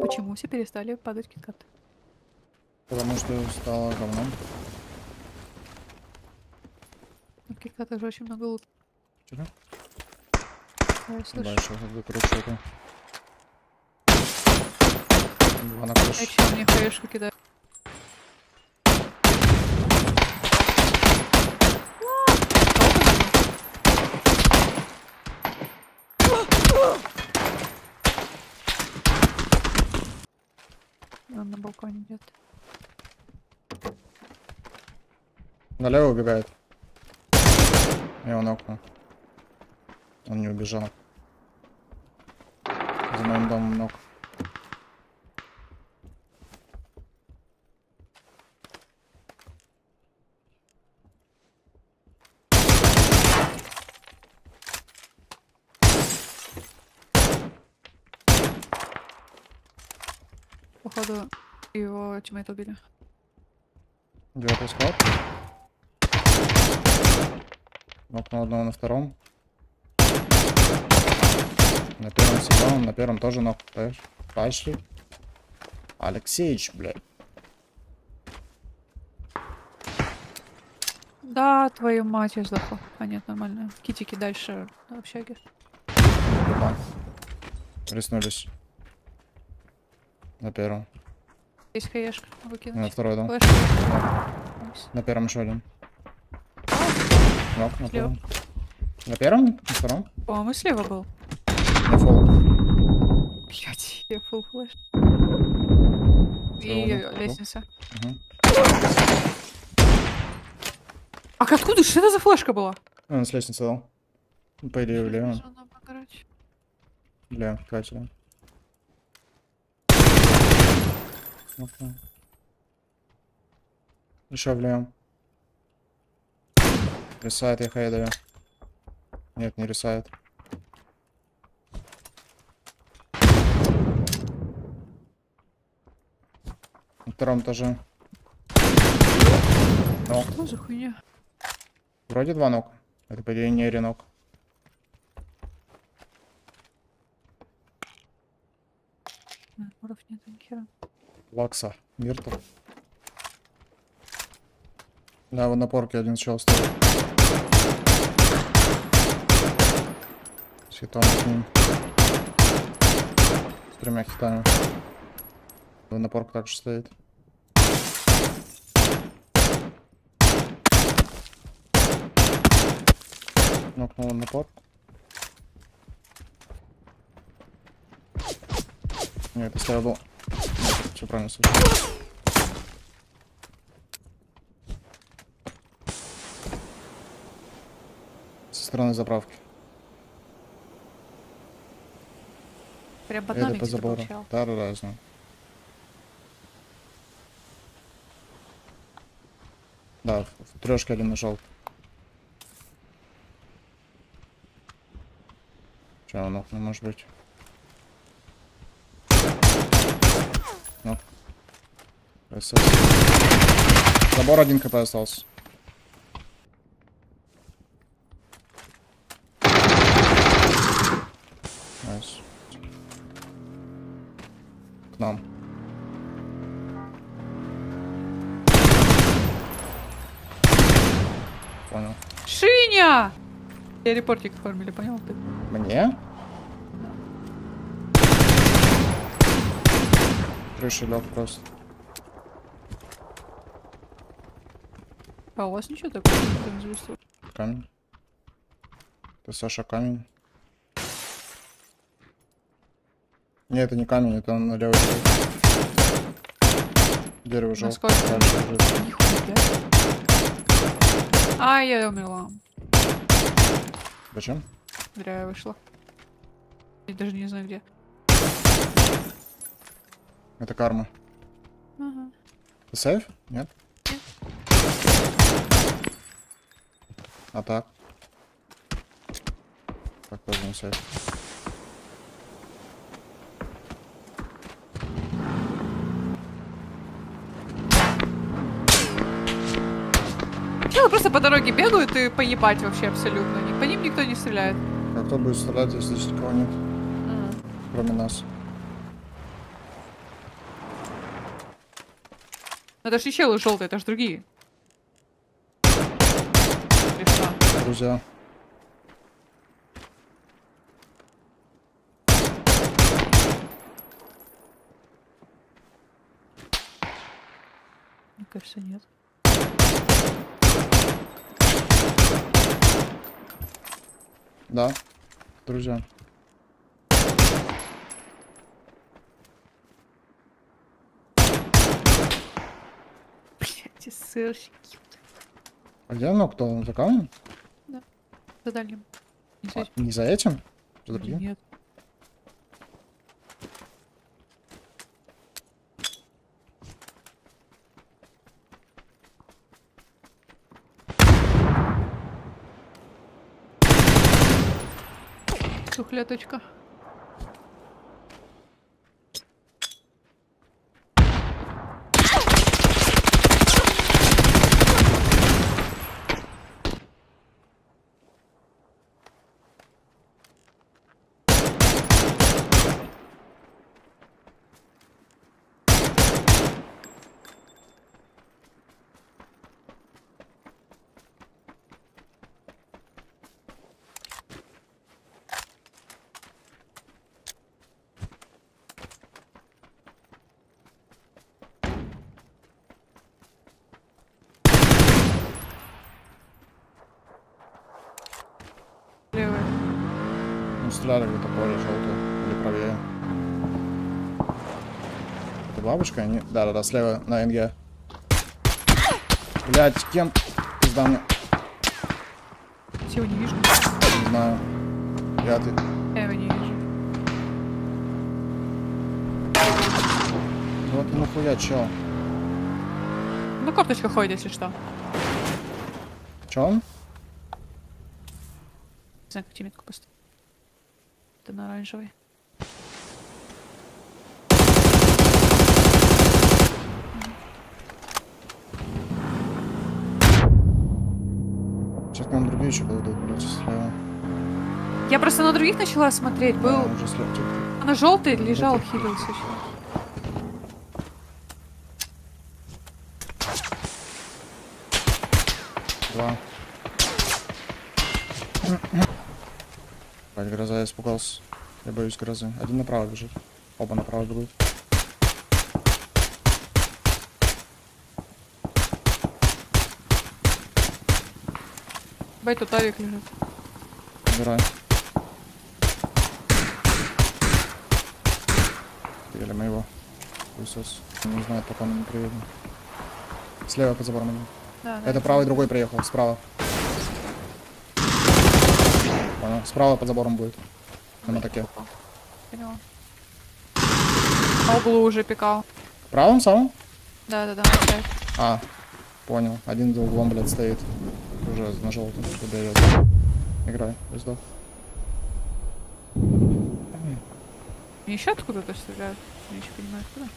Почему все перестали падать киткаты? Потому что стало говном. В киткатах же очень много лута. Чего? Да, я слышу. Дальше выкручу это. Два на А крыше. чё мне хаешку кидают? Он на балконе где-то. Налево убегает. Я его нокну. Он не убежал. За моим домом ног. Походу, его тиммейт убили. Девятый склад. Нокнул одного на втором. На первом сигналом, на первом тоже ног. Пошли. Алексеич, блядь. Да, твою мать, я сдохла. А нет, нормально. Китики дальше на общаге. Опа. Риснулись. На первом. Есть хаешка, могу На второй дом. На первом еще один. Нок, на Слева. первом. На первом? На втором? По-моему, слева был. На фол. Блять, я full флэш. И лестница. Мгм. А откуда? Что это за флешка была? Он с лестницы дал. По идее, влево. Бля, катя. Окей. Еще влево. Рисает я хейдаю. Нет, не рисает. На втором этаже. Нок. Что за хуйня? Вроде два ног. Это, по идее, не ренок. Муров нет, ни хера. Лакса. Миртл. Да, вот на порке один чел стоит. С хитом к ним. С тремя хитами. Вот на порке также стоит. Нокнул на порк. Нет, это слева был. Все правильно слышу. Со стороны заправки. Прям под Это по забору. получал. Да, да, да, я знаю. Да, в, трешке один нажал. Че, он окна может быть? Ну. Красавец. Забор один КП остался. Найс. К нам. Понял. Шиня! Я репортик оформили, понял ты? Мне? Крыша лег просто. А у вас ничего такого не зависло? Камень. Это Саша камень. Не, это не камень, это он на левой. Дерево желтое. Насколько? Нихуя. А, я умерла. Зачем? Зря я вышла. Я даже не знаю где. Это карма. Ага. Сейф? Нет? Нет. А так? Как тоже не сейф? Челы просто по дороге бегают и поебать вообще абсолютно. По ним никто не стреляет. А кто будет стрелять, если здесь никого нет, кроме нас? Ну, Это ж не челы желтые, это ж другие. Друзья. Мне кажется, нет. Да. Друзья. Блядь, эти сырщики. А где оно? Кто? За камнем? За дальним. Не А, здесь. не за этим? За другим? Нет. Тухляточка. Ну, стреляли где-то поле желтое. Или правее. Это бабушка? Они... Да-да-да, слева на НГ. Блять, кем? Пизда мне. Я его не вижу. Не знаю. Я ты... Я его не вижу. Ну вот нахуя, чё? Ну, карточка ходит, если что. Чё он? Не знаю, как тебе метку поставить. Это на оранжевый. Сейчас к нам другие еще будут, блядь, слева. Я просто на других начала смотреть. Был А, уже слева. Чё- на желтый лежал, хилился еще. Два. Блять, гроза, я испугался. Я боюсь грозы. Один направо бежит. Оба направо бегут. Бай, тут авик лежит. Убирай. Или мы его. Хуесос. Не знаю, пока мы не приедем. Слева под забором. Да, да. Это правый другой приехал, справа. Понял. Справа под забором будет. На мотоке. Поняла. На углу уже пикал. Правым самым? Да, да, да. А, понял. Один за углом, блядь, стоит. Уже на желтом, что дает. Играй. Мне еще откуда-то стреляют. Я еще понимаю, откуда.